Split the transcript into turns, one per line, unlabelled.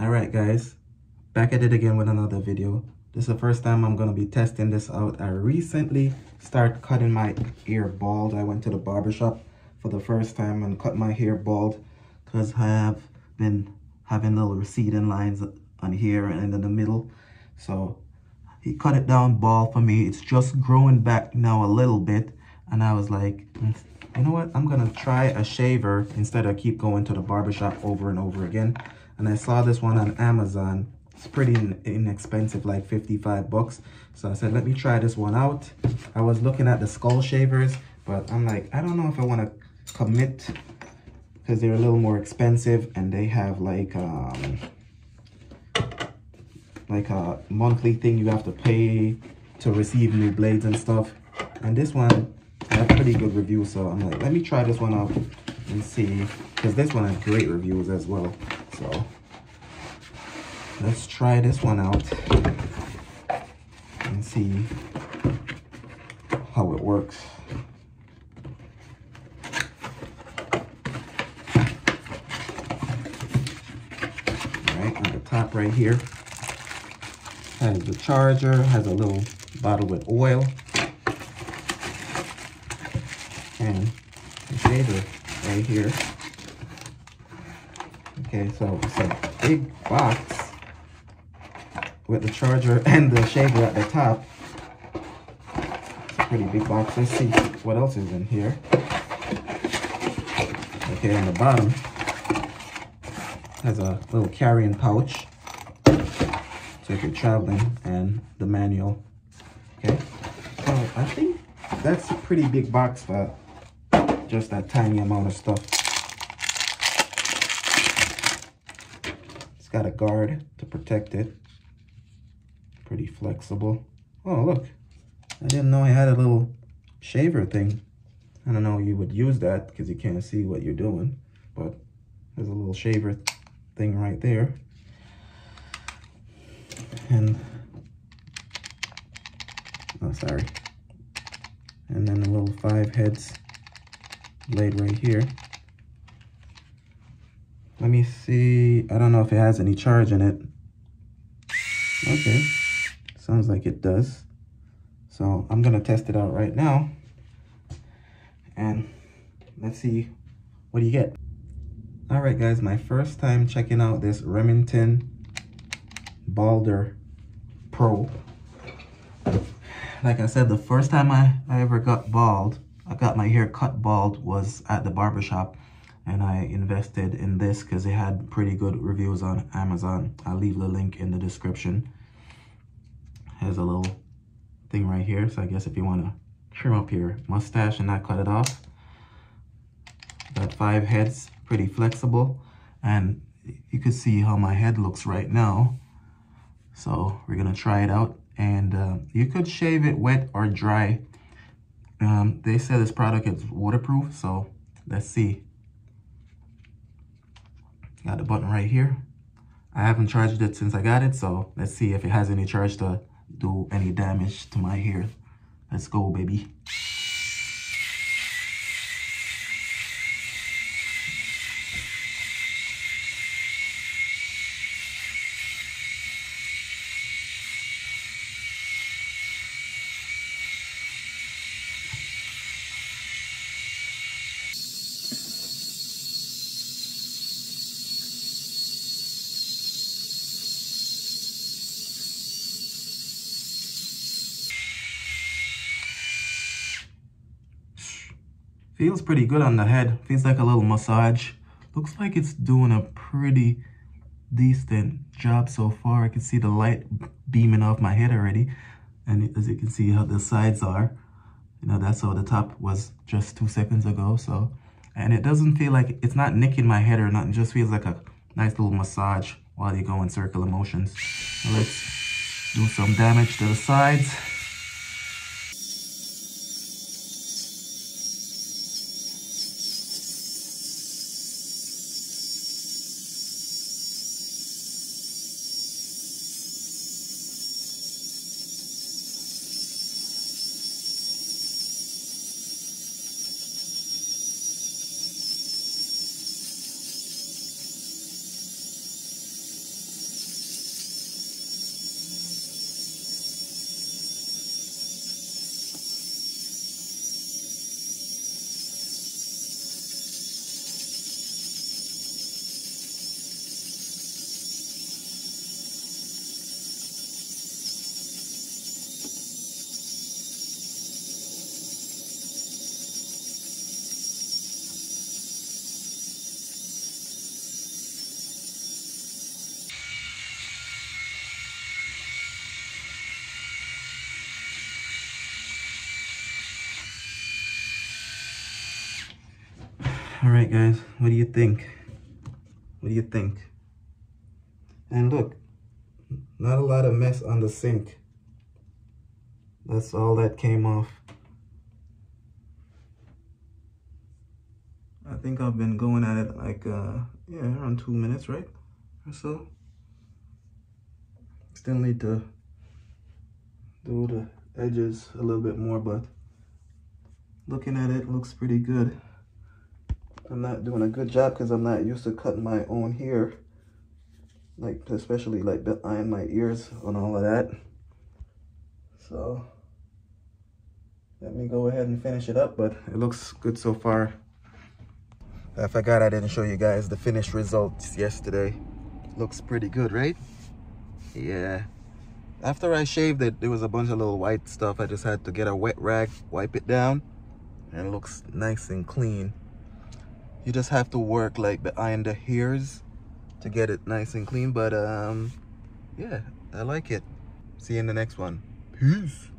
Alright guys, back at it again with another video. This is the first time I'm going to be testing this out. I recently started cutting my hair bald. I went to the barbershop for the first time and cut my hair bald because I have been having little receding lines on here and in the middle. So he cut it down bald for me. It's just growing back now a little bit. And I was like, mm, you know what? I'm going to try a shaver instead of keep going to the barbershop over and over again and I saw this one on Amazon. It's pretty inexpensive, like 55 bucks. So I said, let me try this one out. I was looking at the skull shavers, but I'm like, I don't know if I want to commit because they're a little more expensive and they have like um like a monthly thing you have to pay to receive new blades and stuff. And this one had a pretty good reviews, so I'm like, let me try this one out and see because this one has great reviews as well. So let's try this one out and see how it works. Right on the top right here has the charger, has a little bottle with oil, and the shaver right here. Okay, so it's a big box with the charger and the shaver at the top. It's a pretty big box. Let's see what else is in here. Okay, on the bottom has a little carrying pouch. So if you're traveling and the manual. Okay, so I think that's a pretty big box for just that tiny amount of stuff. It's got a guard to protect it. Pretty flexible. Oh, look. I didn't know I had a little shaver thing. I don't know you would use that because you can't see what you're doing. But there's a little shaver thing right there. And, oh, sorry. And then a little five heads blade right here. Let me see. I don't know if it has any charge in it. Okay. Sounds like it does. So I'm going to test it out right now. And let's see what do you get. All right, guys, my first time checking out this Remington Balder Pro. Like I said, the first time I, I ever got bald, I got my hair cut bald was at the barbershop and I invested in this because it had pretty good reviews on Amazon. I'll leave the link in the description. Has a little thing right here. So I guess if you want to trim up your mustache and not cut it off. Got five heads, pretty flexible. And you can see how my head looks right now. So we're going to try it out. And uh, you could shave it wet or dry. Um, they say this product is waterproof. So let's see. Got the button right here. I haven't charged it since I got it, so let's see if it has any charge to do any damage to my hair. Let's go, baby. Feels pretty good on the head. Feels like a little massage. Looks like it's doing a pretty decent job so far. I can see the light beaming off my head already. And as you can see how the sides are, you know, that's how the top was just two seconds ago. So, and it doesn't feel like, it's not nicking my head or nothing. It just feels like a nice little massage while you go in circular motions. let's do some damage to the sides. All right guys what do you think? What do you think? And look not a lot of mess on the sink. That's all that came off. I think I've been going at it like uh yeah around two minutes right? Or so. Still need to do the edges a little bit more but looking at it looks pretty good I'm not doing a good job because I'm not used to cutting my own hair. Like especially like behind my ears and all of that. So let me go ahead and finish it up but it looks good so far. I forgot I didn't show you guys the finished results yesterday. Looks pretty good right? Yeah. After I shaved it there was a bunch of little white stuff. I just had to get a wet rag wipe it down and it looks nice and clean you just have to work like behind the hairs to get it nice and clean but um yeah i like it. See you in the next one. Peace